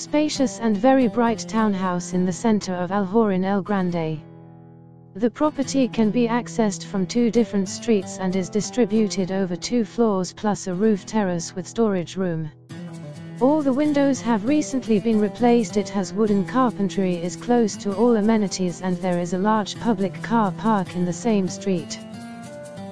Spacious and very bright townhouse in the center of Alhaurín El Grande. The property can be accessed from two different streets and is distributed over two floors plus a roof terrace with storage room. All the windows have recently been replaced it has wooden carpentry is close to all amenities and there is a large public car park in the same street.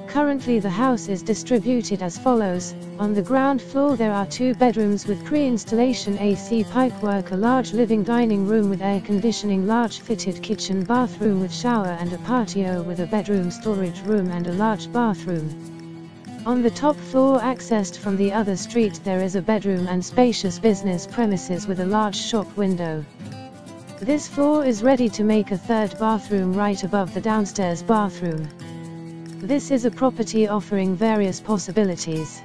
Currently the house is distributed as follows, on the ground floor there are two bedrooms with pre-installation AC pipework a large living dining room with air conditioning large fitted kitchen bathroom with shower and a patio with a bedroom storage room and a large bathroom. On the top floor accessed from the other street there is a bedroom and spacious business premises with a large shop window. This floor is ready to make a third bathroom right above the downstairs bathroom. This is a property offering various possibilities.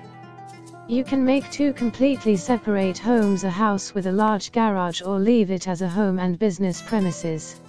You can make two completely separate homes a house with a large garage or leave it as a home and business premises.